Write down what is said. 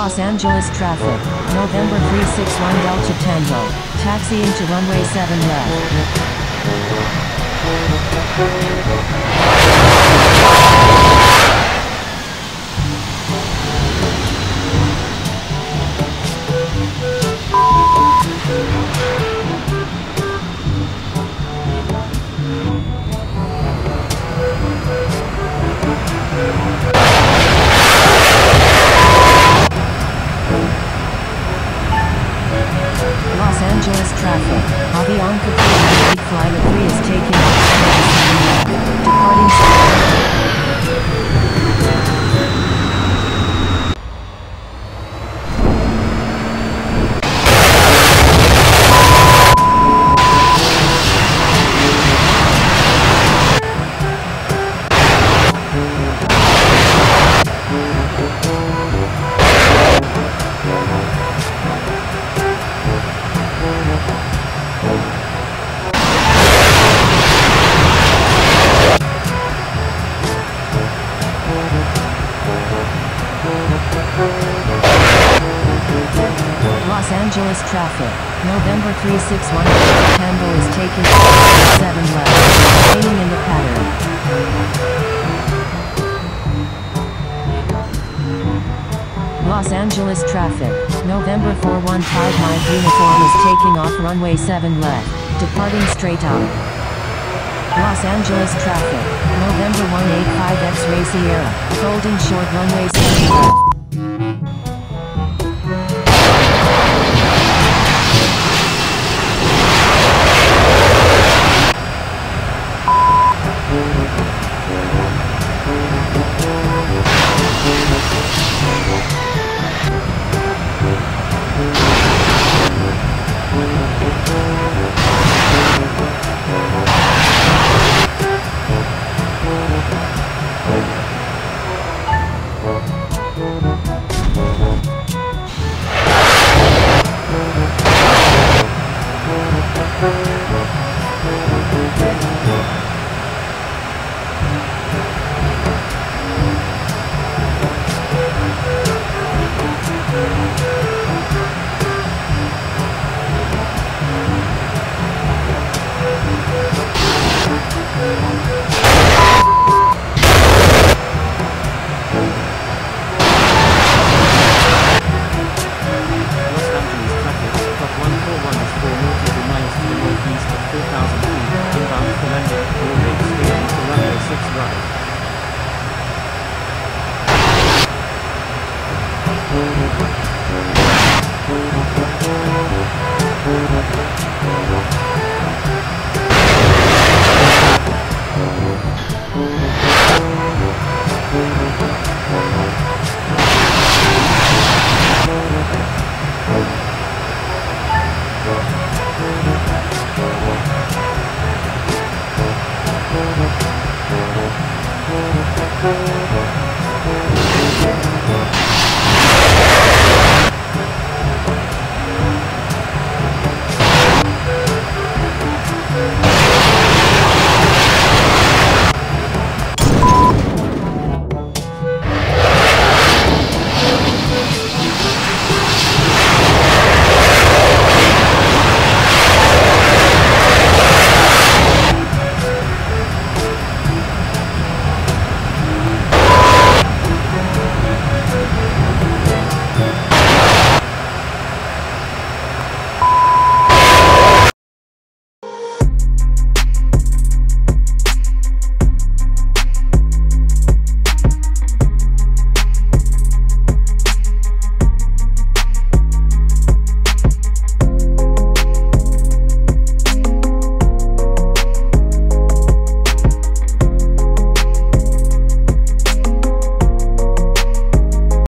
Los Angeles traffic. November 361 Delta Tango. Taxiing to runway 7 left. Angeles traffic. Avianca 398 flight 3 is taking off runway 7 left. Departing Los Angeles traffic. November 361 Tango is taking 7 left. Remaining in the pattern. Los Angeles traffic. November 415 Mike Uniform is taking off runway 7 left. Departing straight out. Los Angeles traffic. November 185 X-Ray Sierra. Folding short runway 7 left. All rigs steering to runway 6 right. Thank